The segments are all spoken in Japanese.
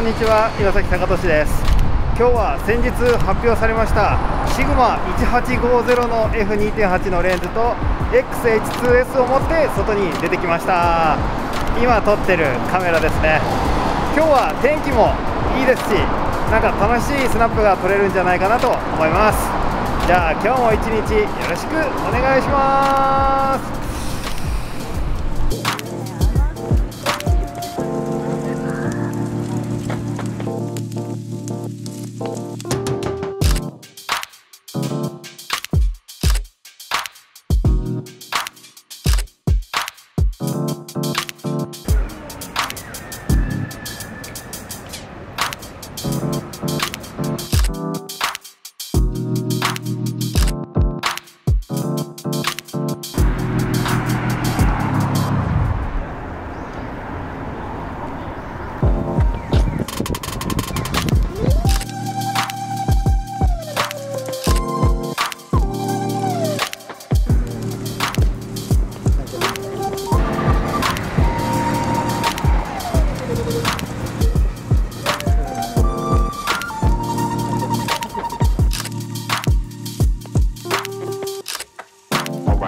んにちは岩崎隆俊です。今日は先日発表されましたシグマ1850の F2.8 のレンズと XH2S を持って外に出てきました。今撮ってるカメラですね。今日は天気もいいですしなんか楽しいスナップが撮れるんじゃないかなと思います。じゃあ今日も一日よろしくお願いします。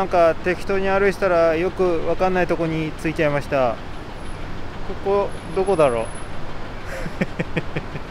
なんか適当に歩いてたらよくわかんないとこに着いちゃいました。ここどこだろう？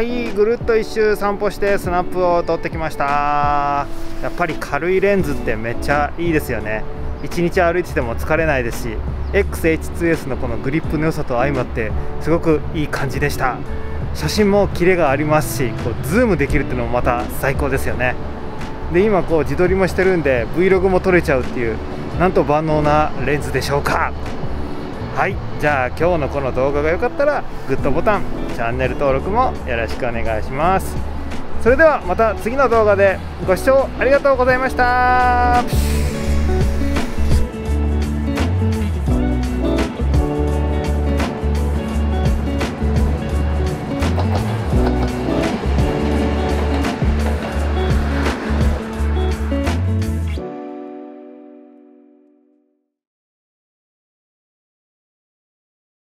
はいぐるっと一周散歩してスナップを撮ってきました。やっぱり軽いレンズってめっちゃいいですよね。一日歩いてても疲れないですし XH2S のこのグリップの良さと相まってすごくいい感じでした。写真もキレがありますしこうズームできるっていうのもまた最高ですよね。で今こう自撮りもしてるんで Vlog も撮れちゃうっていうなんと万能なレンズでしょうか。はいじゃあ今日のこの動画が良かったらグッドボタンチャンネル登録もよろしくお願いします。それではまた次の動画でご視聴ありがとうございました。